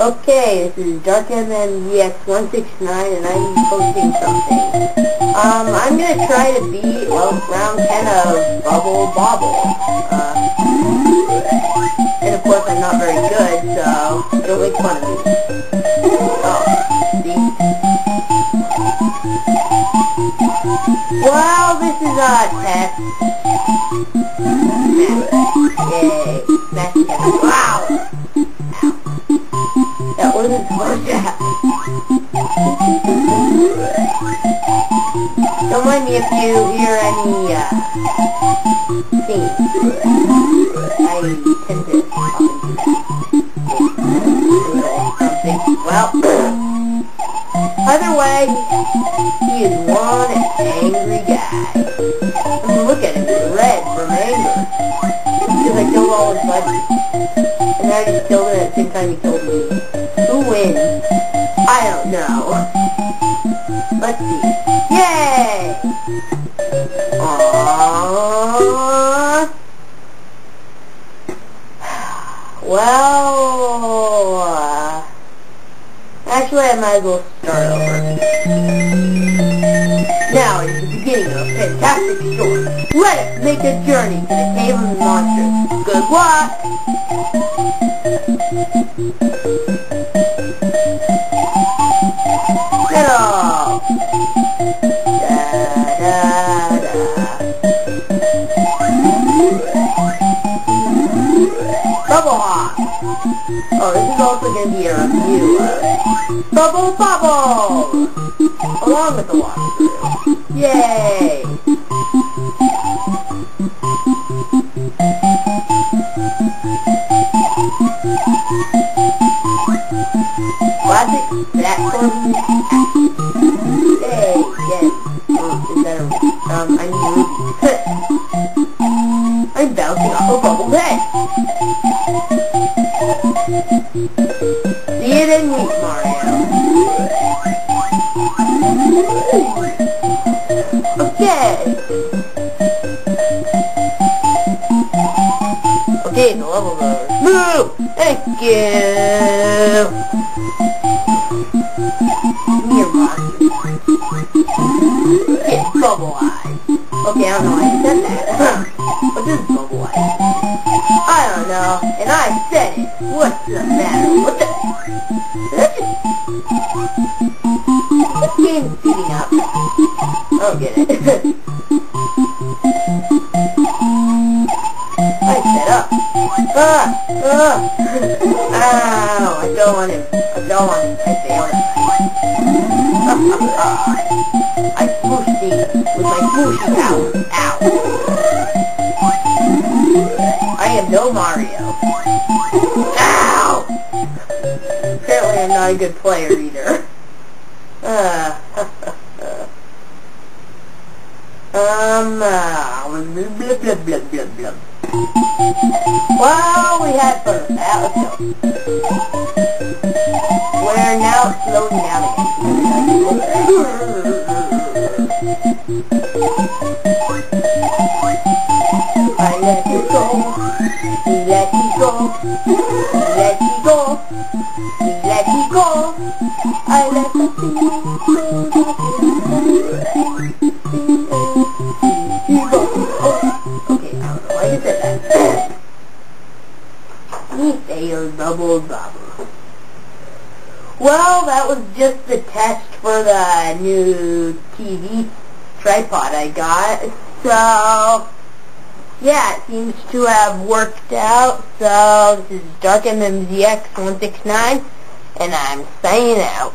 Okay, this is DarkMMZX169 and I'm posting something. Um, I'm gonna try to beat well, round 10 of Bubble Bobble. Uh, and of course I'm not very good, so don't make fun of me. Oh, see? This is a test. Yay. Wow! Supposed to happen. Don't mind me if you hear any, uh, singing. I tend to often. Well, either way, he is one angry guy. Look at him, he's red from anger. Because I killed all his buddies. And I killed him at the same time he killed me. Who wins? I don't know. Let's see. Yay! Aww. Well, uh, actually I might as well start over. Now is the beginning of a fantastic story. Let us make a journey to the Cave of the Monsters. Good luck! Da. Bubble! Oh, this is also going to be a review of Bubble Bobble! Along with the walkthrough. Yay! Classic Hey, yes. Oh, is that a... Um, I need. I'm bouncing off a bubble head. See Mario. Okay. Okay, the level goes. Move! Thank you! Bubble. Okay, I don't know I said that. what is bubble? I don't know, and I said it. What's the matter? What the... This game's speeding up. I don't get it. Ah! Ah! Ow! I don't want him. I don't want him. I failed. I smooshed him with my smooshy power. Ow! I am no Mario. Ow! Apparently I'm not a good player either. Uh, um, uh, blah, blah, blah, blah, blah. Well, we had fun. Now let's go. We're now slowing down again. I let you go. Let you go. Let you go. Let you go. I let feeling go. Why said that. Me failed double bubble. Well, that was just the test for the new TV tripod I got. So, yeah, it seems to have worked out. So, this is Dark DarkMMZX169, and I'm signing out.